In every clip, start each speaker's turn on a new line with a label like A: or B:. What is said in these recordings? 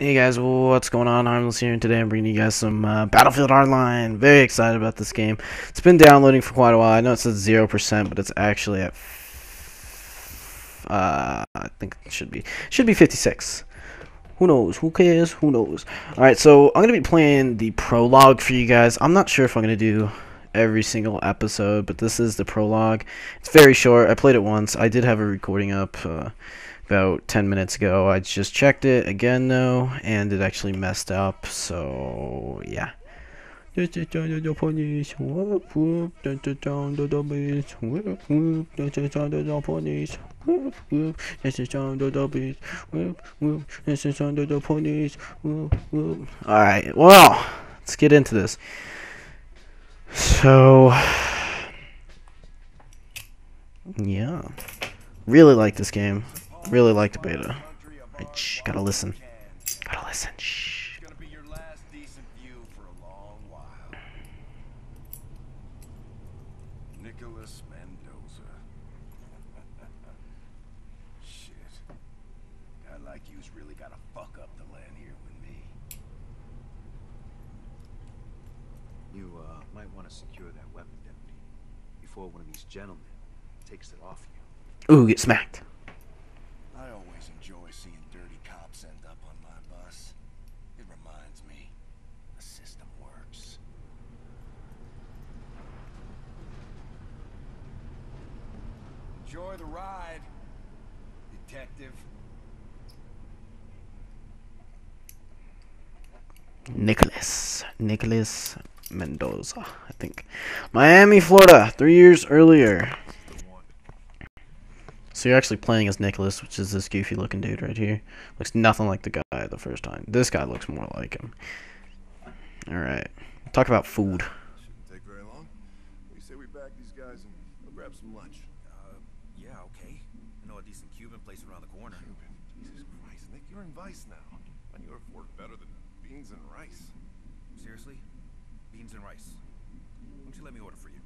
A: Hey guys, what's going on? Harmless here, and today I'm bringing you guys some uh, Battlefield Hardline. Very excited about this game. It's been downloading for quite a while. I know it says 0%, but it's actually at... Uh, I think it should be. should be 56. Who knows? Who cares? Who knows? Alright, so I'm going to be playing the prologue for you guys. I'm not sure if I'm going to do every single episode, but this is the prologue. It's very short. I played it once. I did have a recording up... Uh, about 10 minutes ago. I just checked it again though, and it actually messed up, so yeah. Alright, well, let's get into this. So, yeah. Really like this game. Really like the beta. Right, shh, gotta listen. Gotta listen. Shh.
B: Nicholas Mendoza. Shit. Guy like you's really gotta fuck up the land here with me.
C: You uh, might want to secure that weapon, deputy, before one of these gentlemen takes it off you.
A: Ooh, get smacked.
B: Enjoy seeing dirty cops end up on my bus. It reminds me, the system works. Enjoy the ride, detective.
A: Nicholas. Nicholas Mendoza, I think. Miami, Florida, three years earlier. So you're actually playing as Nicholas, which is this goofy looking dude right here. Looks nothing like the guy the first time. This guy looks more like him. Alright. Talk about food.
B: Shouldn't take very long. We say we back these guys and we'll grab some lunch.
D: Uh, yeah, okay. I know a decent Cuban place around the corner.
B: Cuban. Jesus Christ, Nick, you're in Vice now. I knew work better than beans and rice.
D: Seriously? Beans and rice. Why don't you let me order for you?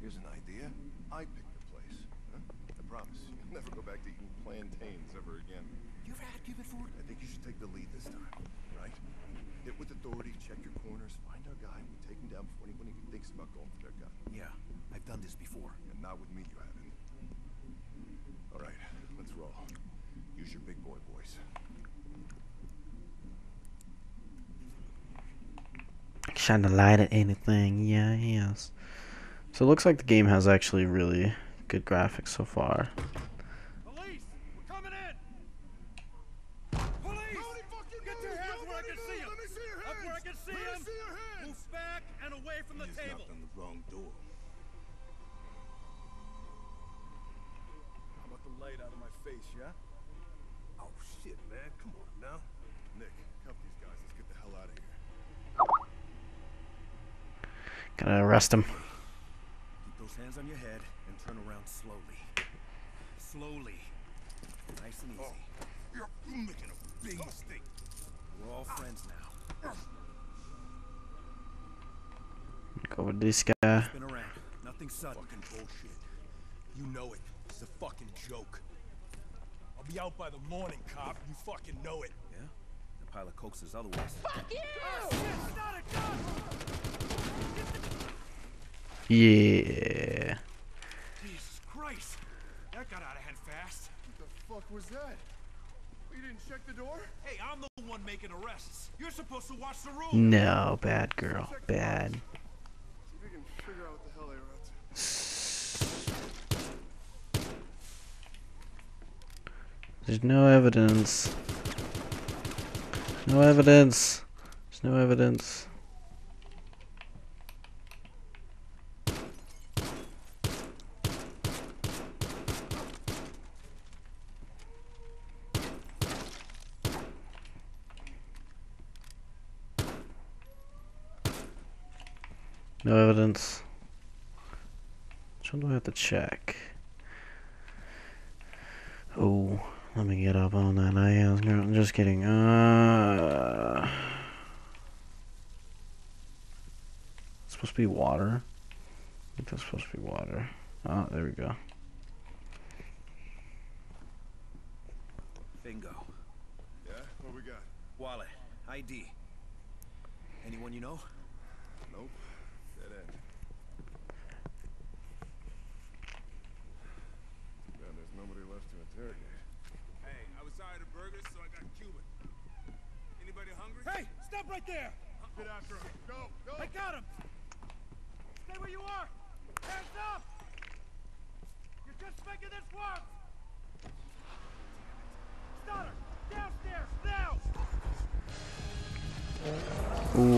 B: Here's an idea. I pick the place. Huh? I promise. You'll never go back to eating plantains ever again.
D: You ever had Cuban food?
B: I think you should take the lead this time, right? Get with authorities, check your corners, find our guy, and we take him down before anyone even thinks about going for their gun.
D: Yeah, I've done this before.
B: And not with me, you haven't. All right, let's roll. Use your big boy voice.
A: Shine the light at anything. Yeah, yes. So it looks like the game has actually really good graphics so far.
E: Police! We're coming in! Police! Get your hands where I can see them! Up where I can see them! Move back and away from the
B: He's
E: table!
B: knocked on the wrong door. How about the light out of my face, yeah? Oh shit, man. Come on now. Nick, cuff these guys. Let's get the hell out of here.
A: Gotta arrest him.
D: Keep those hands on your head and turn around slowly. Slowly. Nice and easy.
B: Oh, you're making a big mistake.
D: We're all friends now.
A: Go with this guy.
D: Spin around. Nothing sudden.
E: Fucking bullshit. You know it. It's a fucking joke. I'll be out by the morning, cop. You fucking know it.
D: Yeah? The pilot coaxes otherwise.
A: fuck oh, Yeah.
E: Jesus Christ. That got out of hand fast.
B: What the fuck was that? You didn't check the door?
E: Hey, I'm the one making arrests. You're supposed to watch the rules.
A: No, bad girl. Bad.
B: See if we can figure out what the hell they were.
A: There's no evidence. No evidence. There's no evidence. No evidence. Which one do I have to check? Oh, let me get up on that. I am just kidding. Uh, it's supposed to be water. I think that's supposed to be water. Oh, there we go.
D: Bingo.
B: Yeah? What we got?
D: Wallet. ID. Anyone you know?
B: Nope. Dead end. Man, there's nobody left to interrogate.
F: Hey, I was tired of burgers, so I got Cuban. Anybody hungry?
D: Hey, stop right there!
B: Get after him. Go, go.
D: I got him! Stay where you are! Hands up! You're just making this work! Stoddard! Downstairs, now!
G: Ooh, got that cop moves go.
B: You got pursuit training, right?
D: Yeah. Maintain distance, try not to kill him.
B: Get over it. We want him stopped now. We're heading north on Mateo. Requesting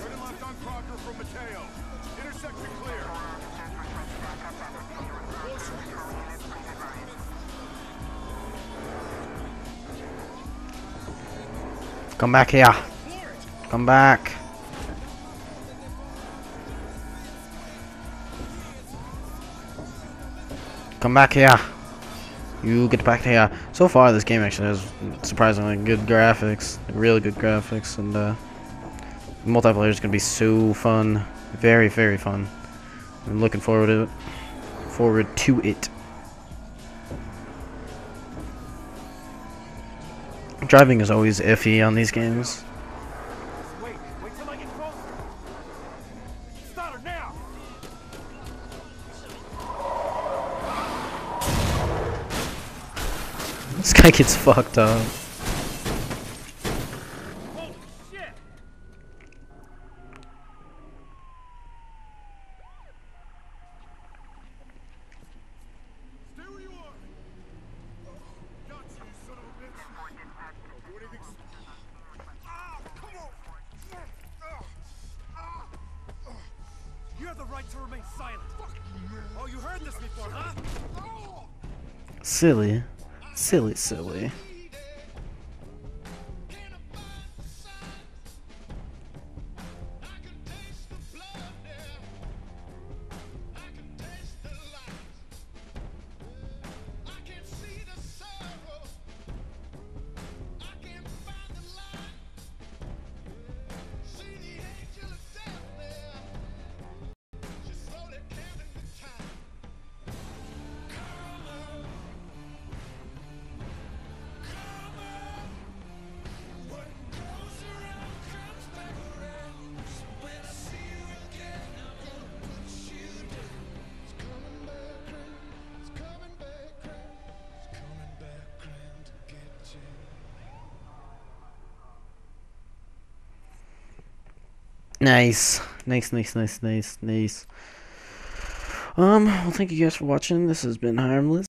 B: Turning left on Crocker from Mateo. Intersection clear.
G: Come back here. Come back. Come back here. You get back here. So far, this game actually has surprisingly good graphics, really good graphics, and uh, multiplayer is gonna be so fun, very very fun. I'm looking forward to it. Forward to it. Driving is always iffy on these games. This guy gets fucked up.
D: Holy shit!
B: Stay where you are. Got you, son of a bitch. Don't do anything. s- Ah, come on. Ah, ah, ah.
D: You have the right to remain silent. Oh, you heard this before, huh?
G: Silly. Silly, silly. Nice. Nice, nice, nice, nice, nice. Um, well, thank you guys for watching. This has been Harmless.